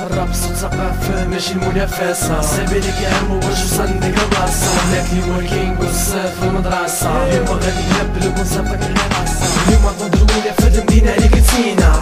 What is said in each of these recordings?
الراب صوت ثقافة ماشي المنافسة. سابي لك يا عمو واش وصل ديك البلاصة هناك اليوم الكينغ والصيف في المدرسة اليوم غادي نهبل ونصيفطك الحراسة اليوم تضربوني في هاد المدينة اللي كنتينا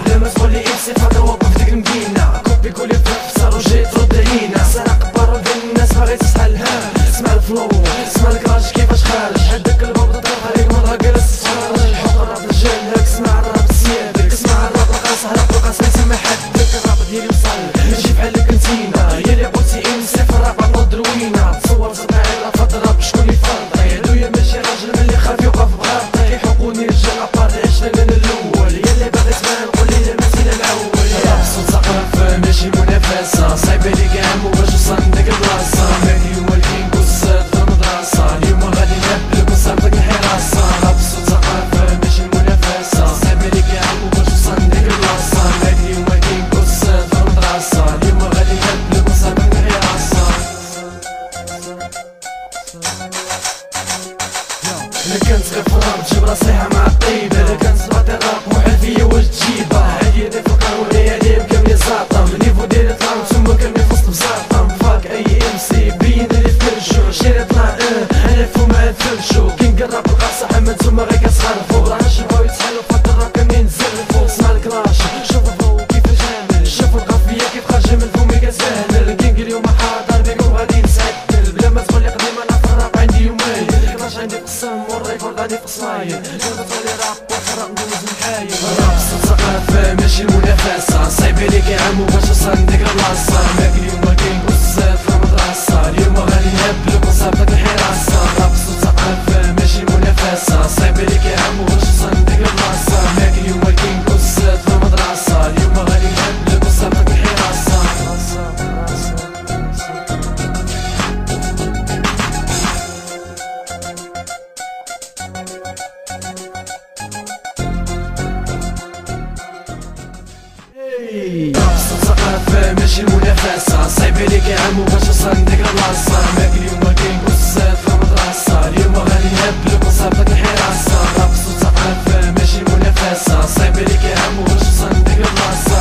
أنا كنت غير الراب تجيب نصيحة مع الطيبة أنا كنت صبعتي الراب محال فيا واش تجيبها عادي أنا في القهوة هي عليا كاملين زاطة النيفو ديالي طلع تما كاملين في وسط بساطة. فاك أي إم سي بين اللي فرشو شيري طلع آه أنا فو مع فرشو كي في قصاير جربت تولي راب والفرق ندوز محايل الراب صوت ثقافة ماشي المنافسة صعيب عليك. يا عمو باش ديك البلاصة ماك ماشي منافسة صعيب عليك يا عمو باش توصل لديك البلاصة معاك اليوم كاين بوزات في المدرسة. اليوم غادي نهبلك وصافط الحراسة. رقص وثقافة ماشي منافسة صعيب عليك يا عمو باش توصل لديك البلاصة